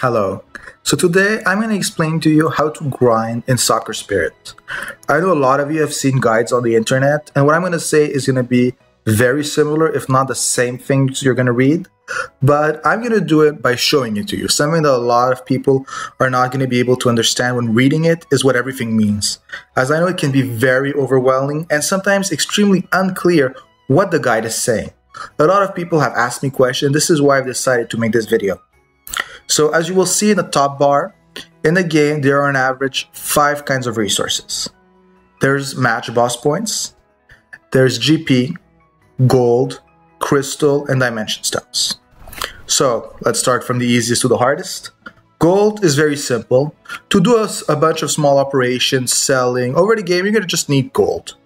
Hello. So today I'm going to explain to you how to grind in Soccer Spirit. I know a lot of you have seen guides on the internet, and what I'm going to say is going to be very similar, if not the same things you're going to read, but I'm going to do it by showing it to you. Something that a lot of people are not going to be able to understand when reading it is what everything means. As I know, it can be very overwhelming and sometimes extremely unclear what the guide is saying. A lot of people have asked me questions. This is why I've decided to make this video. So as you will see in the top bar, in the game there are on average five kinds of resources. There's match boss points, there's GP, gold, crystal, and dimension stones. So let's start from the easiest to the hardest. Gold is very simple. To do a, a bunch of small operations, selling, over the game, you're gonna just need gold.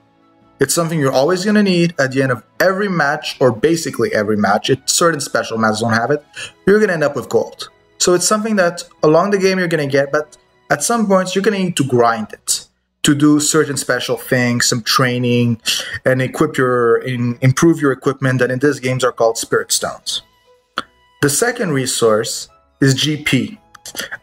It's something you're always going to need at the end of every match, or basically every match. It, certain special matches don't have it. You're going to end up with gold. So it's something that along the game you're going to get, but at some points you're going to need to grind it to do certain special things, some training, and equip your in, improve your equipment that in these games are called spirit stones. The second resource is GP.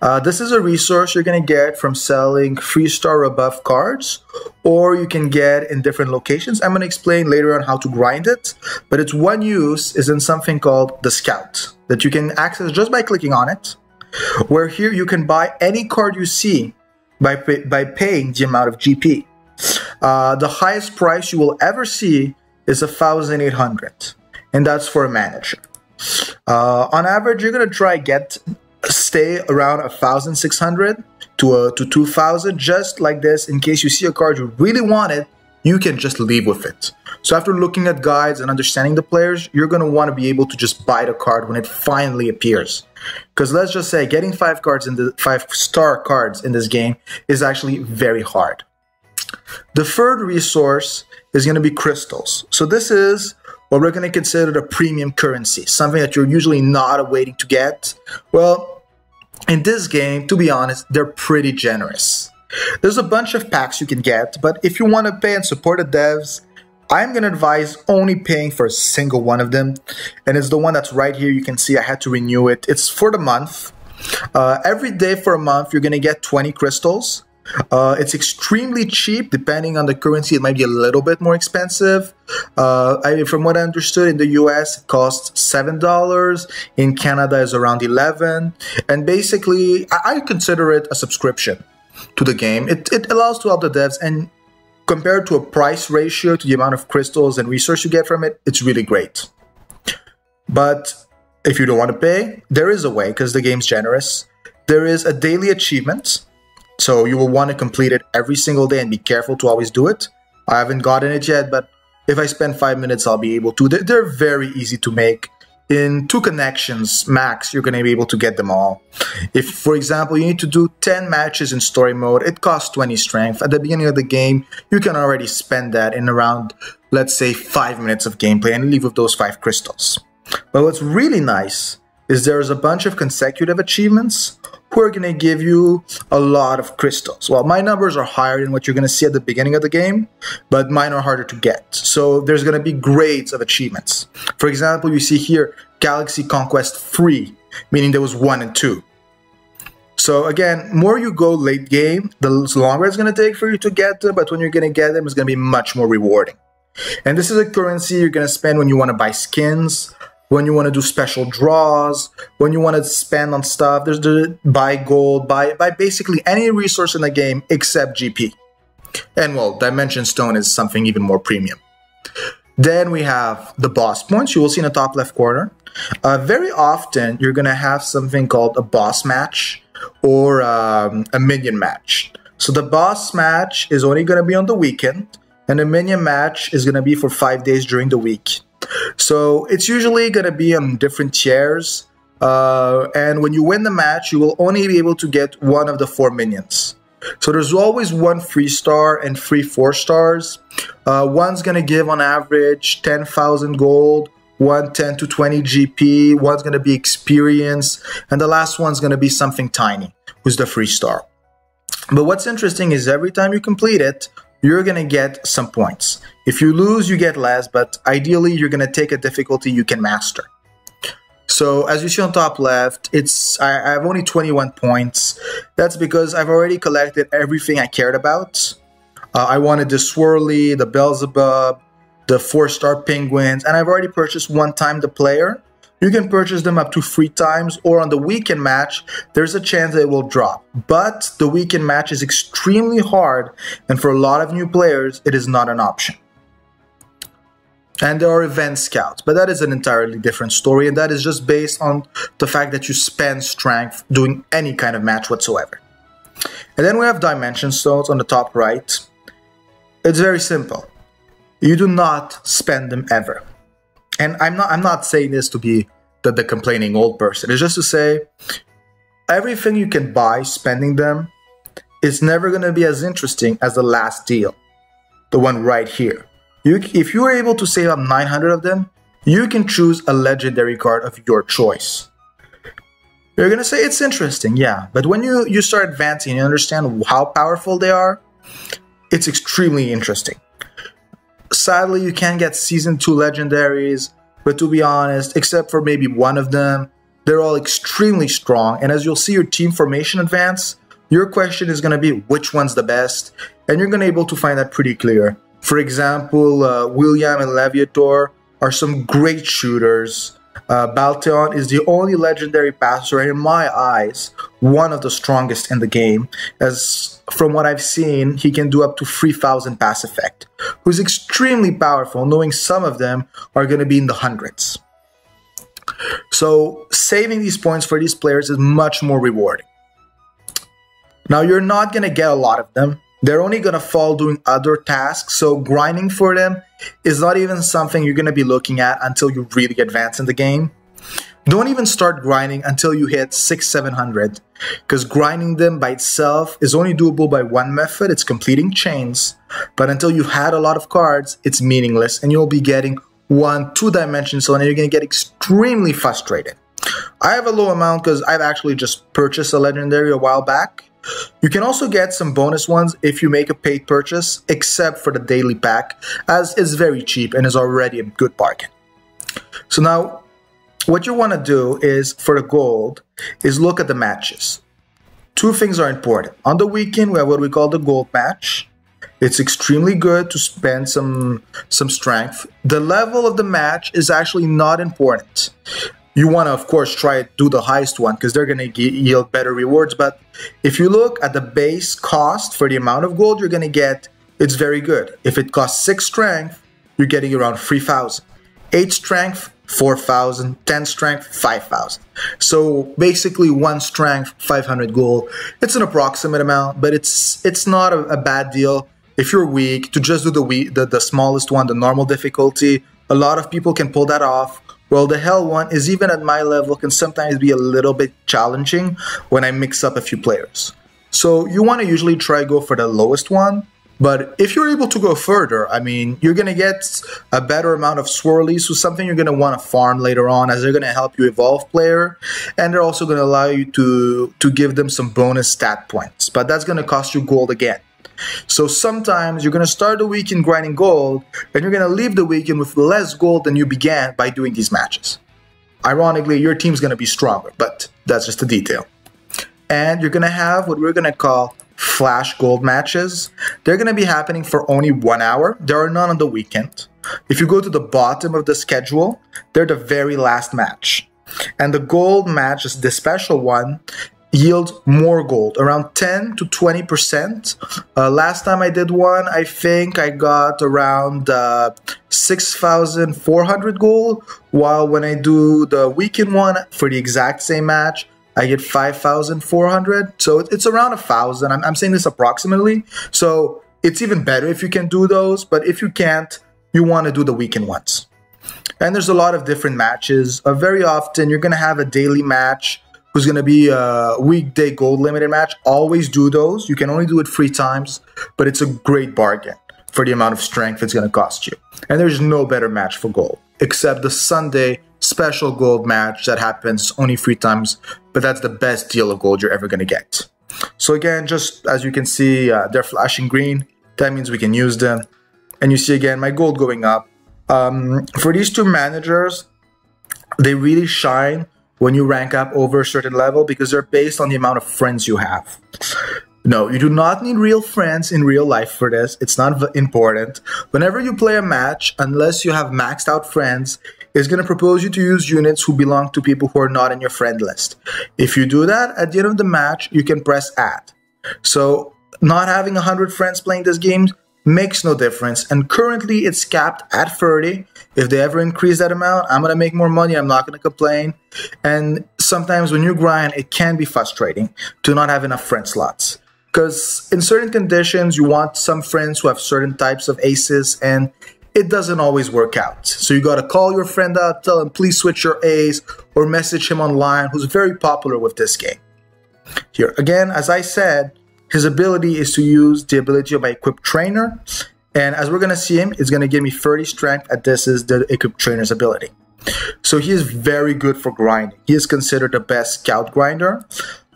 Uh, this is a resource you're going to get from selling three star above cards, or you can get in different locations. I'm going to explain later on how to grind it, but its one use is in something called the Scout that you can access just by clicking on it. Where here you can buy any card you see by, by paying the amount of GP. Uh, the highest price you will ever see is 1,800, and that's for a manager. Uh, on average, you're gonna try get stay around 1,600 to to 2,000, just like this. In case you see a card you really want it, you can just leave with it. So after looking at guides and understanding the players, you're going to want to be able to just buy the card when it finally appears. Because let's just say getting five cards in the five star cards in this game is actually very hard. The third resource is going to be crystals. So this is what we're going to consider a premium currency, something that you're usually not waiting to get. Well, in this game, to be honest, they're pretty generous. There's a bunch of packs you can get, but if you want to pay and support the devs, I'm going to advise only paying for a single one of them. And it's the one that's right here. You can see I had to renew it. It's for the month. Uh, every day for a month, you're going to get 20 crystals. Uh, it's extremely cheap. Depending on the currency, it might be a little bit more expensive. Uh, I, from what I understood, in the US, it costs seven dollars. In Canada, is around eleven. And basically, I, I consider it a subscription to the game. It, it allows to help the devs, and compared to a price ratio to the amount of crystals and resource you get from it, it's really great. But if you don't want to pay, there is a way because the game's generous. There is a daily achievement, so you will want to complete it every single day and be careful to always do it. I haven't gotten it yet, but if I spend five minutes, I'll be able to. They're very easy to make in two connections max you're going to be able to get them all if for example you need to do 10 matches in story mode it costs 20 strength at the beginning of the game you can already spend that in around let's say 5 minutes of gameplay and leave with those 5 crystals but what's really nice is there's a bunch of consecutive achievements who are going to give you a lot of crystals. Well, my numbers are higher than what you're going to see at the beginning of the game, but mine are harder to get. So there's going to be grades of achievements. For example, you see here Galaxy Conquest 3, meaning there was 1 and 2. So again, more you go late game, the longer it's going to take for you to get them, but when you're going to get them, it's going to be much more rewarding. And this is a currency you're going to spend when you want to buy skins, when you want to do special draws, when you want to spend on stuff. There's the buy gold, buy buy basically any resource in the game except GP. And well, Dimension Stone is something even more premium. Then we have the boss points. You will see in the top left corner. Uh, very often, you're going to have something called a boss match or um, a minion match. So the boss match is only going to be on the weekend, and the minion match is going to be for five days during the week. So it's usually going to be on different chairs. Uh, and when you win the match, you will only be able to get one of the four minions. So there's always one free star and three four stars. Uh, one's going to give on average 10,000 gold, one 10 to 20 GP, one's going to be experience, and the last one's going to be something tiny, who's the free star. But what's interesting is every time you complete it, you're going to get some points. If you lose, you get less, but ideally, you're going to take a difficulty you can master. So as you see on top left, it's I, I have only 21 points. That's because I've already collected everything I cared about. Uh, I wanted the Swirly, the Beelzebub, the four-star Penguins, and I've already purchased one time the player. You can purchase them up to three times, or on the weekend match, there's a chance that it will drop. But the weekend match is extremely hard, and for a lot of new players, it is not an option. And there are event scouts, but that is an entirely different story, and that is just based on the fact that you spend strength doing any kind of match whatsoever. And then we have dimension stones on the top right. It's very simple. You do not spend them ever. And I'm not I'm not saying this to be the, the complaining old person. It's just to say everything you can buy spending them is never gonna be as interesting as the last deal. The one right here. You, if you are able to save up 900 of them, you can choose a legendary card of your choice. You're gonna say it's interesting, yeah, but when you, you start advancing and you understand how powerful they are, it's extremely interesting. Sadly, you can't get season 2 legendaries, but to be honest, except for maybe one of them, they're all extremely strong. And as you'll see your team formation advance, your question is going to be which one's the best, and you're going to be able to find that pretty clear. For example, uh, William and Leviator are some great shooters. Uh, Balteon is the only legendary passer, in my eyes, one of the strongest in the game. As from what I've seen, he can do up to 3000 pass effect, who's extremely powerful, knowing some of them are going to be in the hundreds. So, saving these points for these players is much more rewarding. Now, you're not going to get a lot of them, they're only going to fall doing other tasks, so grinding for them is not even something you're going to be looking at until you really advance in the game. Don't even start grinding until you hit 6 700, because grinding them by itself is only doable by one method it's completing chains. But until you've had a lot of cards, it's meaningless, and you'll be getting one, two dimensions, so and you're going to get extremely frustrated. I have a low amount because I've actually just purchased a legendary a while back you can also get some bonus ones if you make a paid purchase, except for the daily pack, as it's very cheap and is already a good bargain. So now, what you want to do is, for the gold, is look at the matches. Two things are important. On the weekend, we have what we call the gold match. It's extremely good to spend some some strength. The level of the match is actually not important you want to of course try to do the highest one because they're going to yield better rewards. But if you look at the base cost for the amount of gold you're going to get it's very good. If it costs 6 strength you're getting around 3000 8 strength 4000 10 strength 5000 so basically one strength 500 gold. It's an approximate amount but it's it's not a, a bad deal. If you're weak to just do the, weak, the the smallest one the normal difficulty a lot of people can pull that off well, the hell one is even at my level can sometimes be a little bit challenging when I mix up a few players. So you want to usually try go for the lowest one, but if you're able to go further, I mean, you're going to get a better amount of swirlies, so something you're going to want to farm later on as they're going to help you evolve player, and they're also going to allow you to, to give them some bonus stat points, but that's going to cost you gold again. So sometimes you're going to start the weekend grinding gold, and you're going to leave the weekend with less gold than you began by doing these matches. Ironically, your team's going to be stronger, but that's just a detail. And you're going to have what we're going to call flash gold matches. They're going to be happening for only one hour. There are none on the weekend. If you go to the bottom of the schedule, they're the very last match. And the gold match is the special one yield more gold, around 10 to 20 percent. Uh, last time I did one, I think I got around uh, 6,400 gold, while when I do the weekend one for the exact same match, I get 5,400. So it's around a thousand. I'm, I'm saying this approximately. So it's even better if you can do those, but if you can't, you want to do the weekend ones. And there's a lot of different matches. Uh, very often, you're going to have a daily match who's going to be a weekday gold limited match. Always do those. You can only do it three times, but it's a great bargain for the amount of strength it's going to cost you. And there's no better match for gold except the Sunday special gold match that happens only three times, but that's the best deal of gold you're ever going to get. So again, just as you can see, uh, they're flashing green. That means we can use them. And you see again my gold going up. Um, for these two managers, they really shine when you rank up over a certain level because they're based on the amount of friends you have. No, you do not need real friends in real life for this. It's not important. Whenever you play a match, unless you have maxed out friends, it's going to propose you to use units who belong to people who are not in your friend list. If you do that, at the end of the match, you can press add. So not having 100 friends playing this game makes no difference. And currently it's capped at 30. If they ever increase that amount, I'm going to make more money. I'm not going to complain. And sometimes when you grind, it can be frustrating to not have enough friend slots. Because in certain conditions, you want some friends who have certain types of aces, and it doesn't always work out. So you got to call your friend up, tell him, please switch your ace, or message him online, who's very popular with this game. Here, again, as I said, his ability is to use the ability of my equipped trainer. And as we're going to see him, it's going to give me 30 strength, and this is the equip trainer's ability. So he is very good for grinding. He is considered the best scout grinder.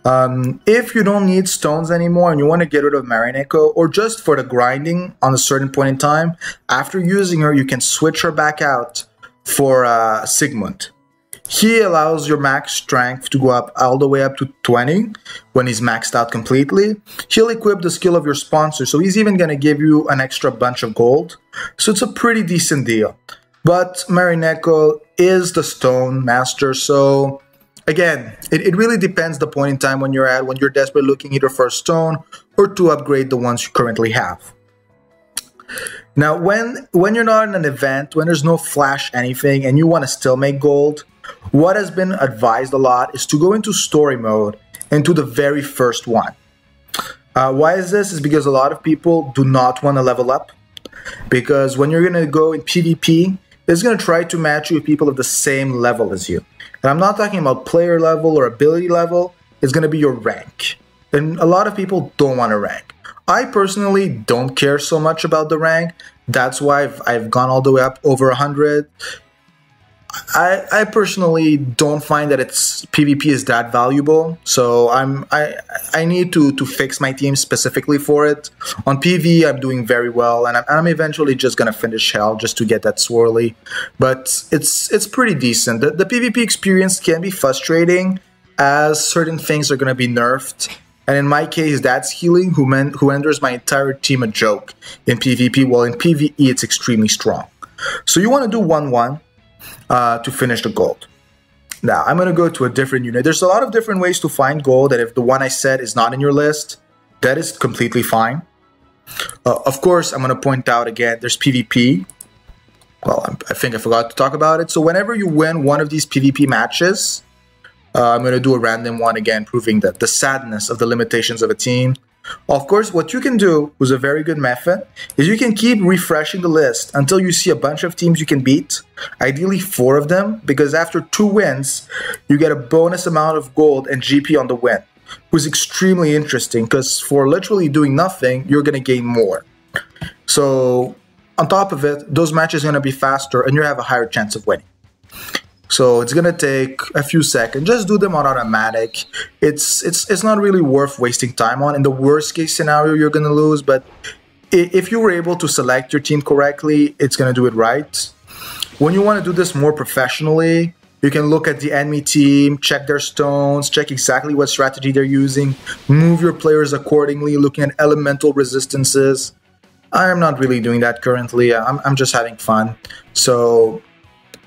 Um, if you don't need stones anymore and you want to get rid of Marineko, or just for the grinding on a certain point in time, after using her, you can switch her back out for uh, Sigmund. He allows your max strength to go up all the way up to 20 when he's maxed out completely. He'll equip the skill of your sponsor, so he's even going to give you an extra bunch of gold. So it's a pretty decent deal. But Marineko is the stone master, so Again, it, it really depends the point in time when you're at, when you're desperate looking either for a stone or to upgrade the ones you currently have. Now, when when you're not in an event, when there's no flash anything, and you want to still make gold, what has been advised a lot is to go into story mode into the very first one. Uh, why is this? Is because a lot of people do not want to level up. Because when you're going to go in PvP, it's going to try to match you with people of the same level as you. And I'm not talking about player level or ability level, it's going to be your rank. And a lot of people don't want to rank. I personally don't care so much about the rank. That's why I've, I've gone all the way up over 100. I, I personally don't find that it's PvP is that valuable. So I'm I I need to to fix my team specifically for it. On PV, I'm doing very well, and I'm, I'm eventually just gonna finish Hell just to get that swirly. But it's it's pretty decent. The, the PvP experience can be frustrating as certain things are gonna be nerfed. And in my case, that's healing, who, men, who renders my entire team a joke in PvP, while in PvE it's extremely strong. So you want to do 1-1, uh, to finish the gold. Now, I'm going to go to a different unit. There's a lot of different ways to find gold, and if the one I said is not in your list, that is completely fine. Uh, of course, I'm going to point out again, there's PvP. Well, I think I forgot to talk about it. So whenever you win one of these PvP matches, uh, I'm going to do a random one again, proving that the sadness of the limitations of a team. Of course, what you can do, was a very good method, is you can keep refreshing the list until you see a bunch of teams you can beat, ideally four of them, because after two wins, you get a bonus amount of gold and GP on the win, which is extremely interesting because for literally doing nothing, you're going to gain more. So, on top of it, those matches are going to be faster and you have a higher chance of winning. So it's gonna take a few seconds. Just do them on automatic. It's it's it's not really worth wasting time on. In the worst case scenario, you're gonna lose, but if you were able to select your team correctly, it's gonna do it right. When you want to do this more professionally, you can look at the enemy team, check their stones, check exactly what strategy they're using, move your players accordingly, looking at elemental resistances. I am not really doing that currently. I'm, I'm just having fun. So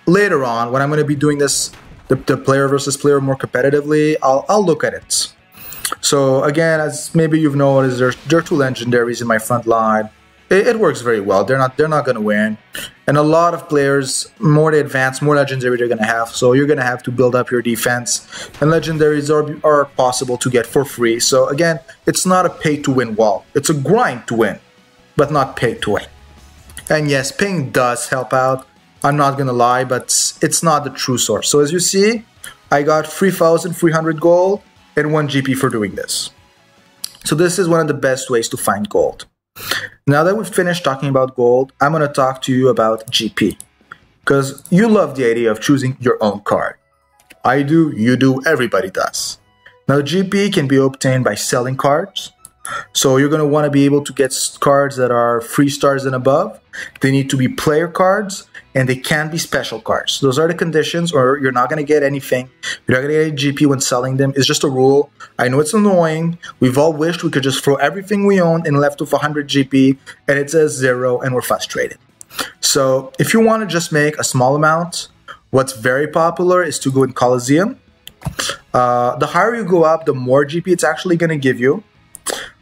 later on, when I'm going to be doing this, the, the player versus player more competitively, I'll, I'll look at it. So again, as maybe you've noticed, there's, there are two legendaries in my front line. It, it works very well. They're not they're not going to win, and a lot of players, more they advance, more legendary they're going to have. So you're going to have to build up your defense, and legendaries are are possible to get for free. So again, it's not a pay to win wall. It's a grind to win, but not pay to win. And yes, ping does help out I'm not gonna lie, but it's not the true source. So as you see, I got 3,300 gold and 1 GP for doing this. So this is one of the best ways to find gold. Now that we've finished talking about gold, I'm gonna talk to you about GP. Because you love the idea of choosing your own card. I do, you do, everybody does. Now GP can be obtained by selling cards, so you're want to be able to get cards that are 3 stars and above. They need to be player cards and they can't be special cards. Those are the conditions, or you're not going to get anything. You're not going to get any GP when selling them. It's just a rule. I know it's annoying. We've all wished we could just throw everything we own and left with 100 GP, and it says zero, and we're frustrated. So if you want to just make a small amount, what's very popular is to go in Colosseum. Uh, the higher you go up, the more GP it's actually going to give you.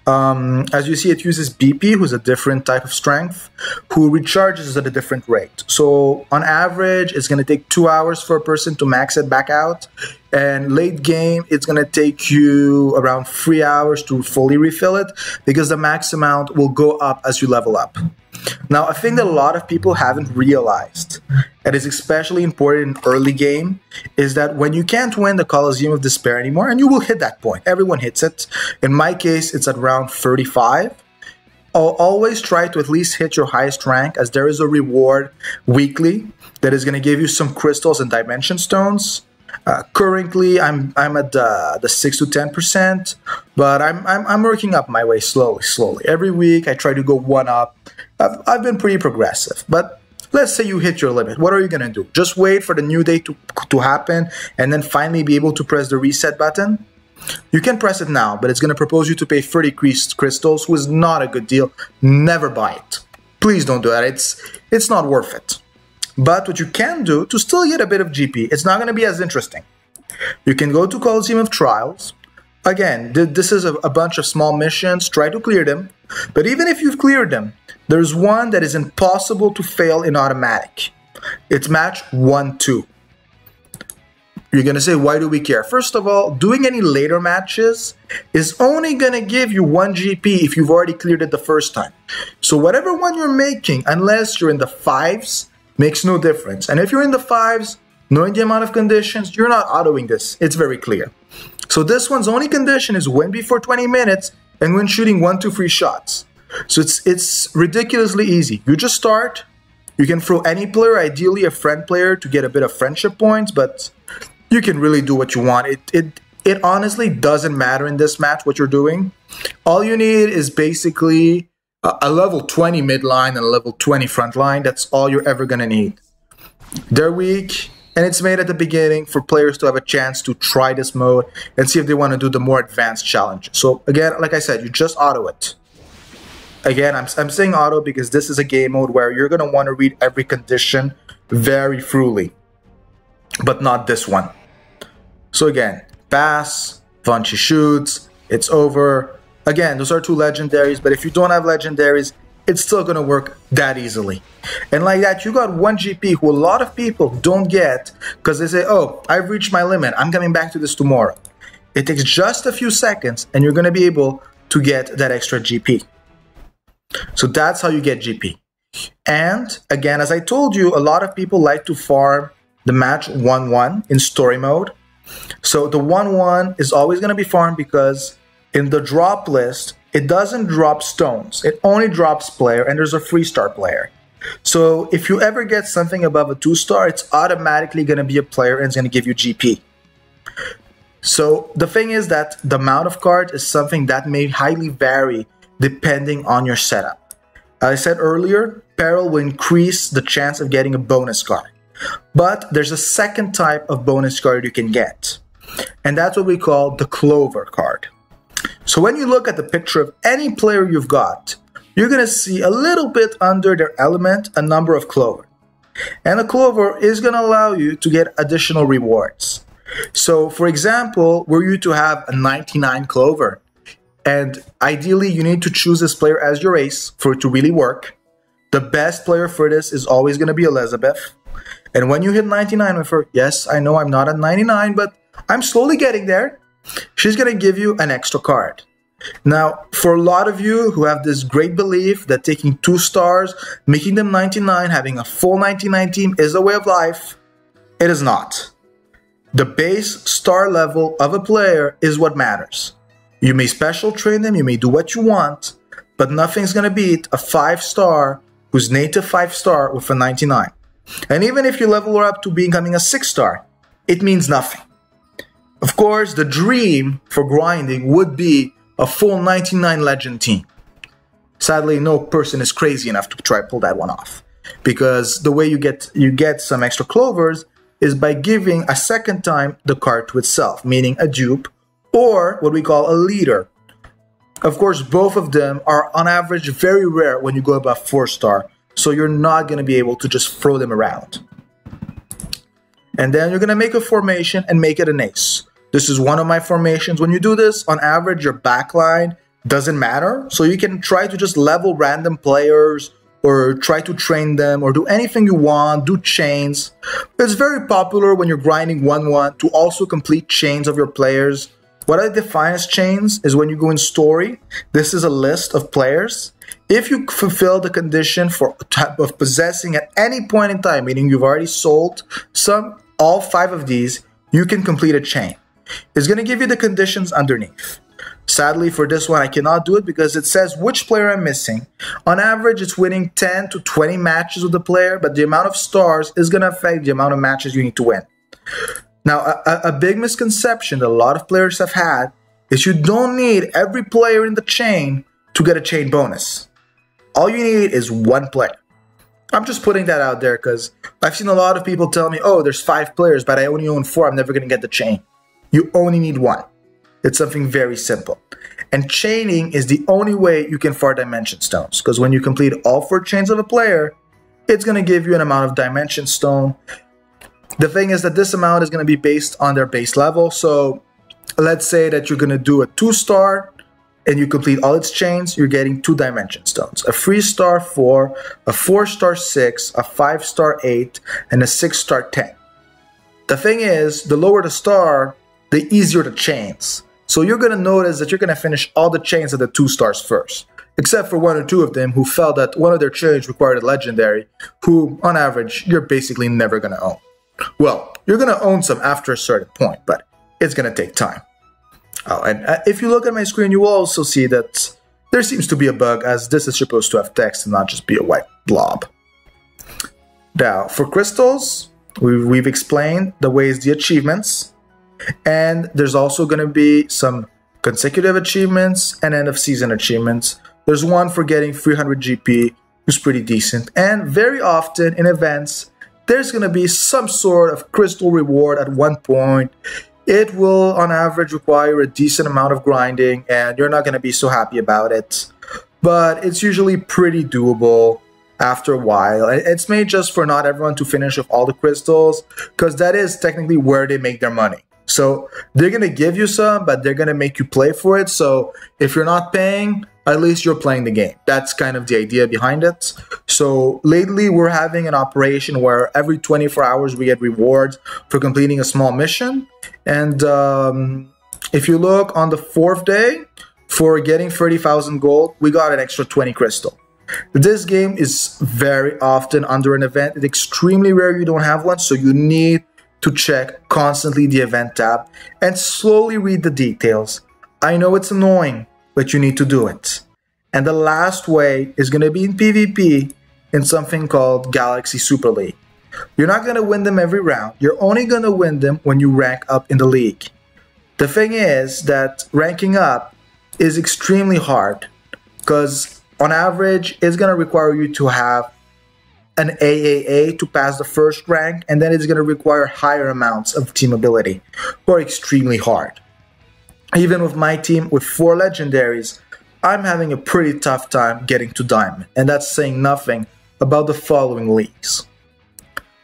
Um, as you see, it uses BP, who's a different type of strength, who recharges at a different rate. So on average, it's going to take two hours for a person to max it back out. And late game, it's going to take you around three hours to fully refill it because the max amount will go up as you level up. Now, a thing that a lot of people haven't realized, and is especially important in early game, is that when you can't win the Colosseum of Despair anymore, and you will hit that point, everyone hits it. In my case, it's at round 35. I'll always try to at least hit your highest rank, as there is a reward weekly that is going to give you some crystals and dimension stones. Uh, currently, I'm I'm at the, the six to ten percent, but I'm, I'm I'm working up my way slowly, slowly. Every week, I try to go one up. I've, I've been pretty progressive, but let's say you hit your limit. What are you gonna do? Just wait for the new day to to happen, and then finally be able to press the reset button. You can press it now, but it's gonna propose you to pay 30 crystals, which is not a good deal. Never buy it. Please don't do that. It's it's not worth it. But what you can do to still get a bit of GP, it's not going to be as interesting. You can go to Colosseum of Trials. Again, this is a, bunch of small missions. Try to clear them. But even if you've cleared them, there's one that is impossible to fail in automatic. It's match 1-2. You're going to say, why do we care? First of all, doing any later matches is only going to give you 1 GP if you've already cleared it the first time. So whatever one you're making, unless you're in the 5s, makes no difference. And if you're in the fives, knowing the amount of conditions, you're not autoing this. It's very clear. So this one's only condition is win before 20 minutes and when shooting one, two, three shots. So it's it's ridiculously easy. You just start. You can throw any player, ideally a friend player, to get a bit of friendship points, but you can really do what you want. It it it honestly doesn't matter in this match what you're doing. All you need is basically a level 20 midline and a level 20 front line. That's all you're ever going to need. They're weak, and it's made at the beginning for players to have a chance to try this mode and see if they want to do the more advanced challenge. So again, like I said, you just auto it. Again, I'm, I'm saying auto because this is a game mode where you're going to want to read every condition very thoroughly, but not this one. So again, pass, Vanchi shoots, it's over, Again, those are two legendaries, but if you don't have legendaries, it's still going to work that easily. And like that, you got 1 GP who a lot of people don't get because they say, oh, I've reached my limit. I'm coming back to this tomorrow. It takes just a few seconds and you're going to be able to get that extra GP. So that's how you get GP. And again, as I told you, a lot of people like to farm the match 1-1 in story mode. So the 1-1 is always going to be farmed because in the drop list, it doesn't drop stones. It only drops player, and there's a free star player. So if you ever get something above a two star, it's automatically going to be a player and it's going to give you GP. So the thing is that the amount of cards is something that may highly vary depending on your setup. As I said earlier, Peril will increase the chance of getting a bonus card. But there's a second type of bonus card you can get. And that's what we call the Clover card. So when you look at the picture of any player you've got, you're going to see a little bit under their element a number of clover. And a clover is going to allow you to get additional rewards. So for example, were you to have a 99 clover, and ideally you need to choose this player as your ace for it to really work, the best player for this is always going to be Elizabeth. And when you hit 99 with her, yes, I know I'm not at 99, but I'm slowly getting there she's going to give you an extra card. Now, for a lot of you who have this great belief that taking two stars, making them 99, having a full 99 team is a way of life, it is not. The base star level of a player is what matters. You may special train them, you may do what you want, but nothing's going to beat a 5 star who's native 5 star with a 99. And even if you level her up to becoming a 6 star, it means nothing. Of course, the dream for grinding would be a full 99 legend team. Sadly, no person is crazy enough to try to pull that one off. because the way you get you get some extra clovers is by giving a second time the card to itself, meaning a dupe or what we call a leader. Of course, both of them are on average very rare when you go above 4 star, so you're not going to be able to just throw them around. And then you're going to make a formation and make it an ace. This is one of my formations. When you do this, on average, your backline doesn't matter. So you can try to just level random players or try to train them or do anything you want, do chains. It's very popular when you're grinding 1-1 to also complete chains of your players. What I define as chains is when you go in story, this is a list of players. If you fulfill the condition for type of possessing at any point in time, meaning you've already sold some, all five of these, you can complete a chain. It's going to give you the conditions underneath. Sadly, for this one, I cannot do it because it says which player I'm missing. On average, it's winning 10 to 20 matches with the player, but the amount of stars is going to affect the amount of matches you need to win. Now, a, a big misconception that a lot of players have had is you don't need every player in the chain to get a chain bonus. All you need is one player. I'm just putting that out there because I've seen a lot of people tell me, oh, there's five players, but I only own four. I'm never going to get the chain. You only need one. It's something very simple. And chaining is the only way you can far dimension stones. Because when you complete all four chains of a player, it's going to give you an amount of dimension stone. The thing is that this amount is going to be based on their base level. So let's say that you're going to do a two star and you complete all its chains, you're getting two dimension stones. A three star four, a four star six, a five star eight, and a six star 10. The thing is, the lower the star, the easier the chains. So you're going to notice that you're going to finish all the chains of the two stars first, except for one or two of them who felt that one of their chains required a legendary, who, on average, you're basically never going to own. Well, you're going to own some after a certain point, but it's going to take time. Oh, and uh, if you look at my screen, you will also see that there seems to be a bug as this is supposed to have text and not just be a white blob. Now, for crystals, we've explained the ways the achievements and there's also going to be some consecutive achievements and end of season achievements. There's one for getting 300 GP, who's pretty decent. And very often in events, there's going to be some sort of crystal reward at one point. It will, on average, require a decent amount of grinding, and you're not going to be so happy about it. But it's usually pretty doable after a while. It's made just for not everyone to finish with all the crystals, because that is technically where they make their money. So they're going to give you some, but they're going to make you play for it. So if you're not paying, at least you're playing the game. That's kind of the idea behind it. So lately, we're having an operation where every 24 hours we get rewards for completing a small mission. And um, if you look on the fourth day, for getting 30,000 gold, we got an extra 20 crystal. This game is very often under an event. It's extremely rare you don't have one, so you need to check constantly the event tab and slowly read the details. I know it's annoying, but you need to do it. And the last way is going to be in PvP in something called Galaxy Super League. You're not going to win them every round. You're only going to win them when you rank up in the league. The thing is that ranking up is extremely hard because on average, it's going to require you to have an AAA to pass the first rank, and then it's going to require higher amounts of team ability, or extremely hard. Even with my team with four legendaries, I'm having a pretty tough time getting to Diamond, and that's saying nothing about the following leagues.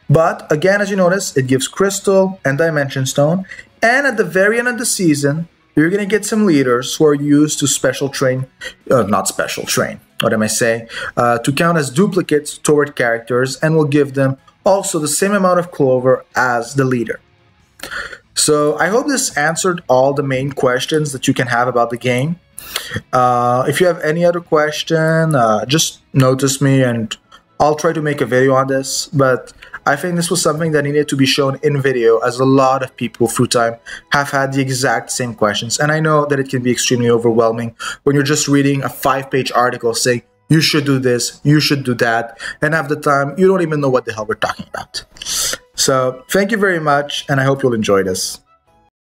But again, as you notice, it gives Crystal and Dimension Stone, and at the very end of the season, you're going to get some leaders who are used to special train, uh, not special train, what am I saying, uh, to count as duplicates toward characters and will give them also the same amount of clover as the leader. So I hope this answered all the main questions that you can have about the game. Uh, if you have any other question, uh, just notice me and I'll try to make a video on this. But I think this was something that needed to be shown in video as a lot of people through time have had the exact same questions. And I know that it can be extremely overwhelming when you're just reading a five page article saying, you should do this, you should do that. And half the time, you don't even know what the hell we're talking about. So thank you very much, and I hope you'll enjoy this.